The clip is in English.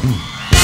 Mm-hmm.